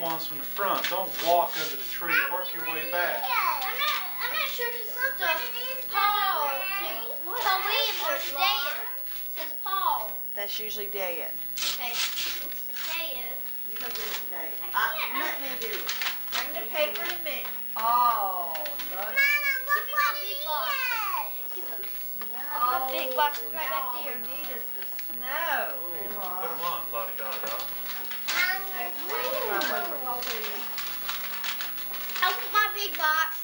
ones from the front. Don't walk under the tree. Work your way back. I'm not, I'm not sure if it's the Paul, Paul Williams or Dead. It says Paul. That's usually dead. Okay, it's the Dead. You go get it today. I I, can't. let me do it. Bring the paper to me. Oh, look. Give me my big box. Oh, My big box is right back oh, no, there. we need is the snow. Ooh, Grandma. put them on, Lottie Gaga. I want my big box.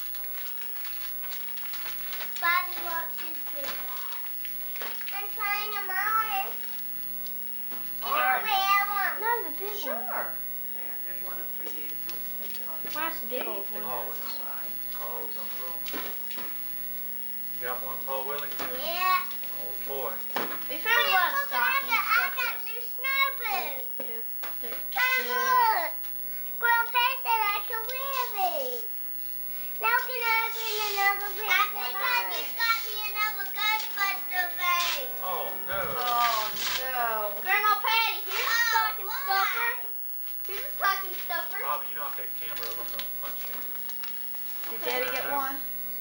Bobby wants his big box. I'm trying them on. Can I Orange. wear one? No, the big Sure. one. There, there's one up for you. Take it on the- Where's the big old one? Always. That's all right. Always on the wrong foot. You got one, Paul Willie? Yeah. Oh, boy. We found a lot of Look, I stocking got, I got stuffers. new snow boots. Do, do, Mom, do. look. Grandpa said I could wear these. Now can I open another present? I think I just got me another Ghostbuster thing. Oh, no. Oh, no. Grandma Patty, here's a Oh, stocking what? stuffer. Here's a stocking stuffer. Bobby, you knock that camera over, I'm gonna punch you. Did Daddy get one?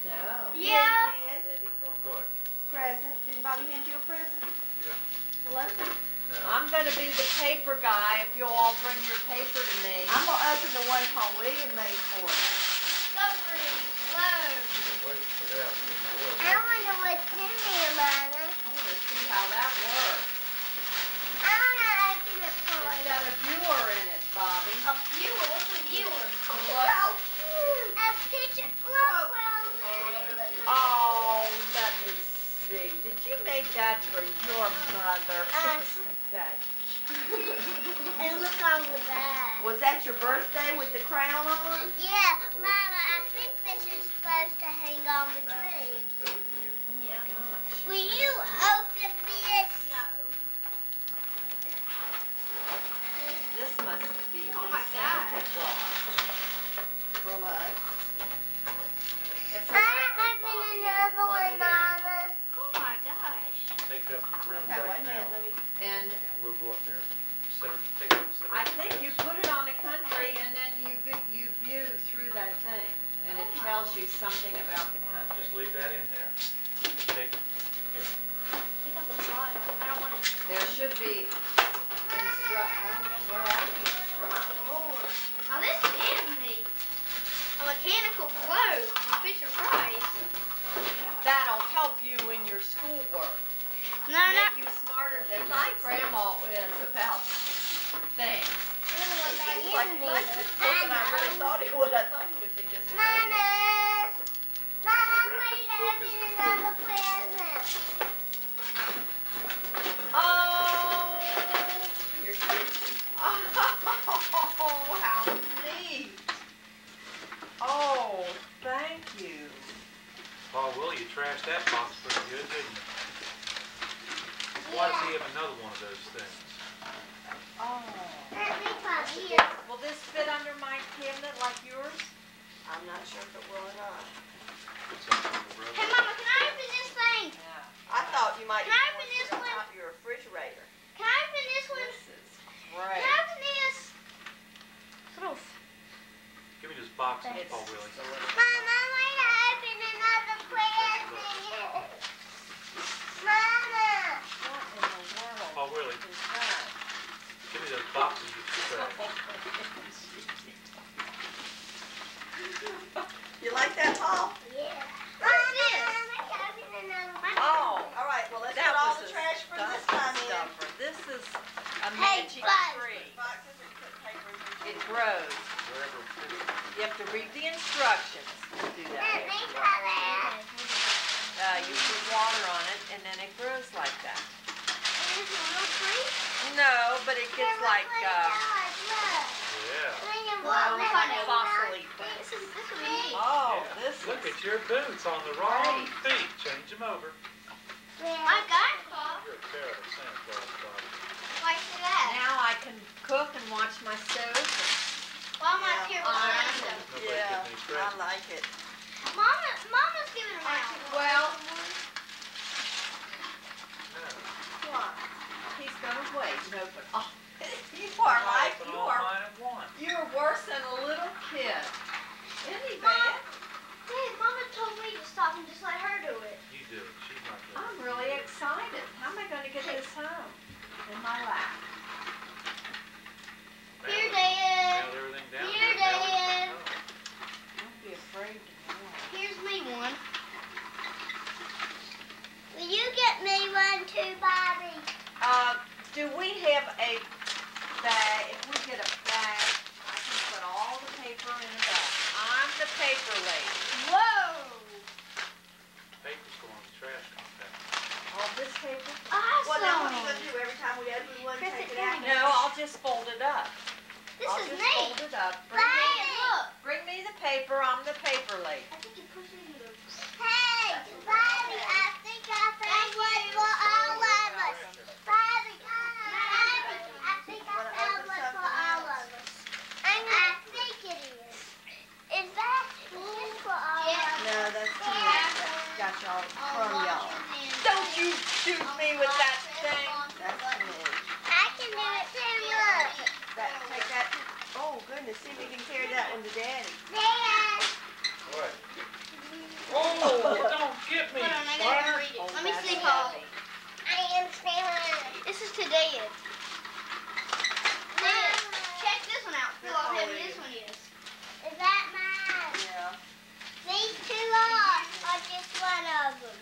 No. Yeah. He did. One what? Present. Didn't Bobby hand you a present? Yeah? Well, open. No. I'm gonna be the paper guy if you'll all bring your paper to me. I'm gonna open the one Paul William made for you. Stuffery. Whoa. You're waiting for that. You in the I wonder what's in there, Mama. I wanna see how that works. I wanna open it for It's you. got a viewer in it, Bobby. A viewer. What's a viewer? How cute. A picture. Look, Rosie. Oh, let me see. Did you make that for your mother? Uh, Isn't that And look on the back. Was that your birthday with the crown on? Yeah, Mama, I think this is supposed to hang on the tree. Yeah. gosh? Will you open this? No. This must be Oh my Santa. Claus. From us. It's a I record, open Bobby. another Plug one, it in. Mama. Oh my gosh. Take it up your room Okay, wait right a now, minute, let me. And and we'll go up there. Set it, take it, set it. I think you put it on a country and then you, vi- you view through that thing. And it tells you something about the country. Just leave that in there. Take, here. Take off the bottom. I don't want it. There should be instru, I don't know, where are the instructions? Now this is neat. A mechanical float from Fisher Price. That'll help you in your schoolwork. No, Make you smarter than my grandma is about things. Seems like he likes this book, and I really thought he would. I thought he would be just. Mama. Mama, I'm ready to open another present. Oh, You're kidding. oh, how neat. Oh, thank you. Paul Willie, you trashed that box pretty good, didn't you? Why does he have another one of those things? Oh. Let me pop here. Will this fit under my cabinet like yours? I'm not sure if it will or not. It's up on the road. Hey, Mama, can I open this thing? Yeah. I thought you might Can I even open want this it on one? top of your refrigerator. Can I open this one? This is Can great. I open this? Little. Give me this box, It's- Paul Willie. Mama, I'm ready to open another present. Mama. What in the world Paul Willie, is that? give me those boxes you trashed. You like that, Paul? Yeah. What's this? Mama, I'm ready to open another present. Oh, All right, well, let's that put all was the a trash for this stuffing time in. stuffer. This is a Hey, magic Buzz. tree. Boxes or put papers in. It grows. Wherever it fits. You have to read the instructions to do Let that. me try that. Uh, you put water on it and then it grows like that. Is this a real tree? No, but it gets like, uh, Yeah. Well, we find a fossily This is this would oh, Yeah. this Look is, at your boots on the wrong feet. Change them over. I got it, Paul. You're a terrible Santa Claus, Bobby. Like that. now I can cook and watch my stove. While I'm Yeah, here I- behind Yeah, I like it. Mama, Mama's giving them out. Well, No. What? he's gonna wait and open, oh, You are like, Open you all are, mine at once. you're worse than a little kid. Isn't he bad? Hey, Mama told me to stop and just let her do it. You do it, she's not doing it. I'm really excited. How am I gonna get this home? In my lap. Nail Here, it- Dad. Nail everything down. Here, there, nail it Dad. back up. Don't be afraid to go. Here's me one. Will you get me one too, Bobby? Uh, do we have a bag, if we get a bag, I can put all the paper in a bag. I'm the paper lady. Whoa! Paper's going in the trash compactor. All this paper? Well, now what are you Awesome. gonna do every time we open one, Chris, take it it out? can No, I'll just fold it up. This I'll is just neat. fold it up. Bring me, Hey, look. bring me the paper, I'm the paper lady. I think you push it. Hey, Bobby, I think I found one for all of us. Bobby, Bobby, I think I found one for all of us. I think it is. Is that just for all of us? No, that's too much. Got y'all, from y'all. Don't you shoot me with that thing. That's too much. I can do it too, look. That, take that, oh goodness, see if you can carry that one to daddy. Dad. What? Oh, don't get me, Hold on, I gotta read it. Oh, Let me oh, see, Paul. I am Sarah. This is to Dad. Dad, check this one out. Feel how heavy this one is. Is that mine? Yeah. These two are, or just one of them?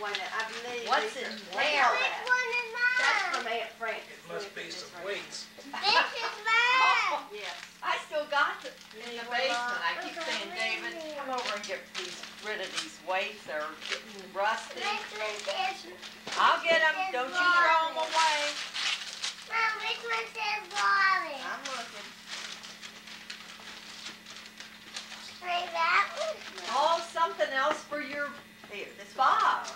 Wait, a- I believe. What's these in are- there? Which one is That's mine? from Aunt Frances. It must be some weights. This is mine. Yes. I still got it in the basement. I keep Look saying, at David, me. come over and get these, rid of these weights, they're getting rusty. Which one says, I'll get them, don't you throw them away. Mom, which one says Bobby? I'm looking. Say that one? Oh, something else for your Here, this box.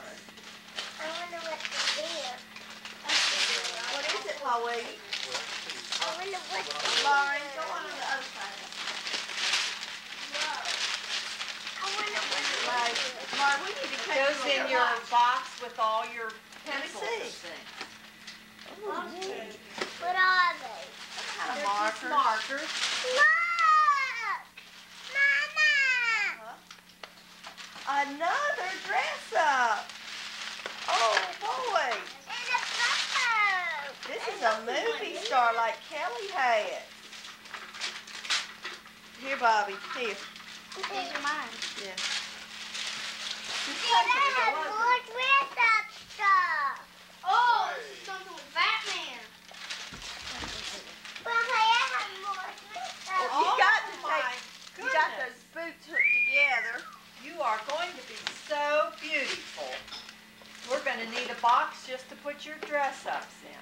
I wonder what this is. What is it, Chloe? Well, let's see. I wonder what is. Lauren, go on to the other side. I wonder what this Right. Lauren, we need to It take goes in your box with all your Let me see. Ooh. What are they? Kind of markers. markers. Look! Mama! Another dress up. Oh, boy. And a photo! This is a movie star like Kelly had. Here, Bobby, here. These are mine. Yeah. And I have more dress up stuff. Oh, this is something with Batman. But I have more dress up. Oh, you got to my take, you got those boots hooked together. You are going to be so beautiful. We're gonna need a box just to put your dress ups in.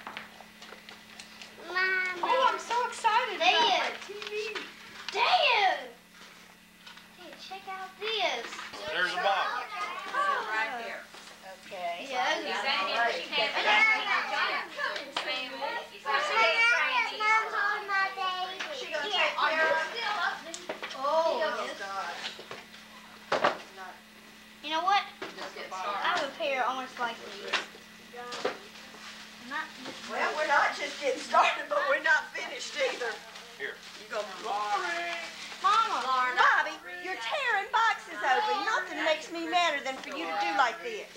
Mama. Oh, I'm so excited about my Dad. TV. Dad! Hey, check out this. There's a box. Sit right here. Oh. Okay. Yeah, Yeah, that's all right. She gonna take care of it? Oh, gosh. You know what? I have a pair almost like these. Well, we're not just getting started, but we're not finished either. Here. You go, Lauren. Mama. Bobby, you're tearing boxes open. Nothing makes me madder than for you to do like this.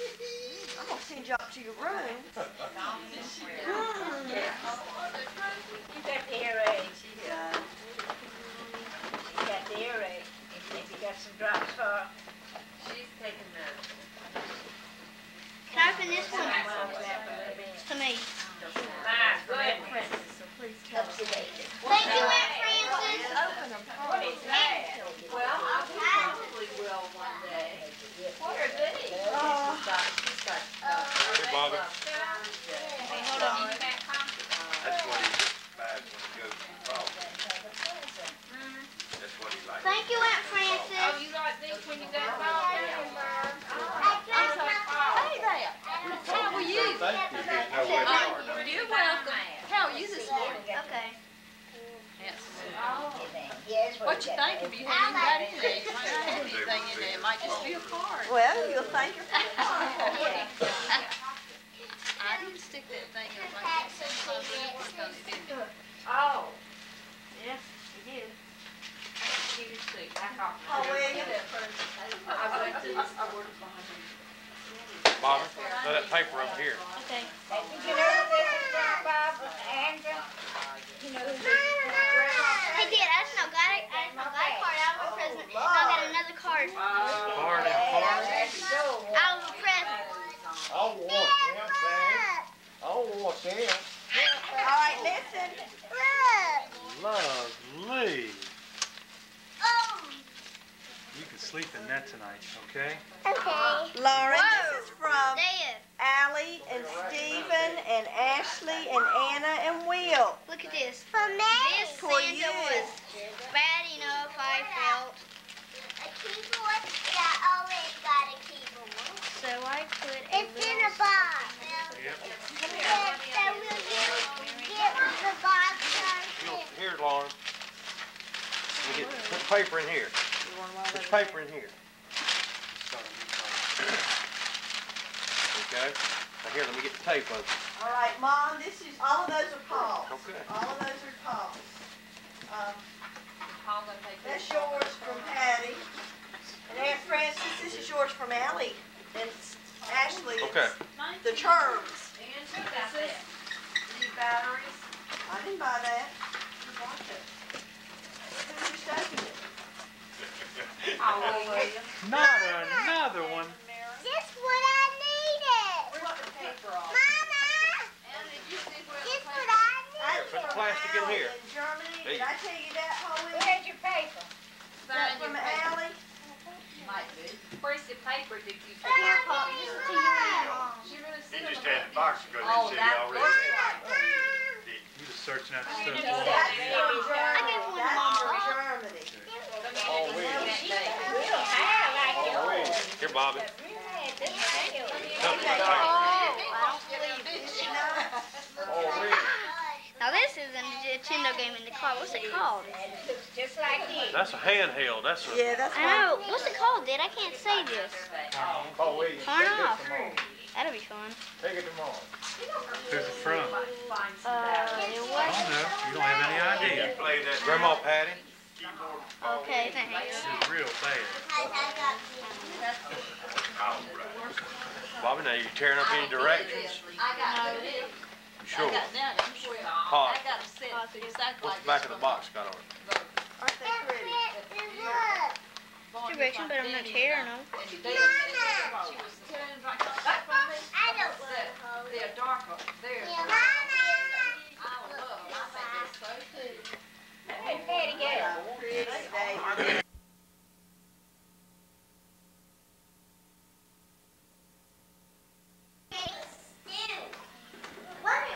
I'm gonna send you up to your room. You got the earache. Yeah. You got the earache. You think you got some drops for her? She's taking notes. Can I open this one? It's to me. My goodness. Thank you, Aunt Frances. Open them. What is that? Well, I probably will one day. What are these? Oh. She's got, she's got, uh, Here, Bobby. Hey, hold on. That's what he buys when he goes to the ball. That's what he likes. Thank you, Aunt Frances. Oh, you got these when you got ball Hey there. How are you? Thank you, there's no way to start. You're welcome. How are you this morning? Okay. What you think if you hadn't got in there? You might not have anything in there. It might just be a card. Well, you'll thank her. for I didn't stick that thing up like that, so I really worked on it, didn't it? Oh, yes, you did. Give it to you. Oh, William. I went to the store to buy. Bobby, throw that paper up here. Okay. You know this is from Bob Andrew? You know who this is from? Hey, Dad, I just now got it. I just now got a card out of a present. Now I got another card Card and card. Let's go. out of a present. I want them, thanks. I don't want them. All right, listen. Lovely. Oh, You can sleep in that tonight, okay? okay. Lauren, Whoa. this is from Dad, Allie and Stephen and Ashley and Anna and Will. look at this. For me. This For Santa you. was bad enough, I felt. A keyboard? Yeah, always got a keyboard. So I put a It's in a box. Yep. Yes, so will you get the box on Here, Lauren. You get, put the paper in here. Put the paper in here. Okay? Now here, let me get the tape open. All right, Mom, this is, all of those are Paul's. Okay. All of those are Paul's. Um, gonna take this. That's yours from Patty. And Aunt Frances, this is yours from Allie and Ashley. Okay. The terms. And who got batteries? I didn't buy that. Who bought it? Who just it? Oh, Not another one. Just what I needed. Where's the paper off? Mama, And did you see where just what? I That's needed. put the plastic in here. in Germany. Did I tell you that, Holly? Where's your paper? That from Allie? Might be. Where's the paper did you take? Here, Paul, this is to you and Mom. She really He said just had the box because Oh, he said he that already was- had it. You just searching out the You stuff. know Paul. That's that from baby Germany. gave one to That's Mom. from Germany. Oh, wait. that day. We don't have like Oh, wait. Here, Bobby. But we Now this is a Nintendo game in the car. What's it called? And it looks just like this. That's a handheld. That's a. Yeah, that's I right. know. What's it called, Dad? I can't say this. Oh, wait. Turn off. That'll be fun. Take it tomorrow. Who's it from? Uh, it I don't know. You don't have any idea. Play that. Grandma Patty. Okay, thanks. It's real bad. Bobby, now you tearing up any directions? sure. I got. Hot. I got a set. Exactly What's the back of the box got on it? Aren't they pretty? Direction, but I'm not tearing them. I don't want to They're darker. They're Mama. I love them. I think they're so. Very good.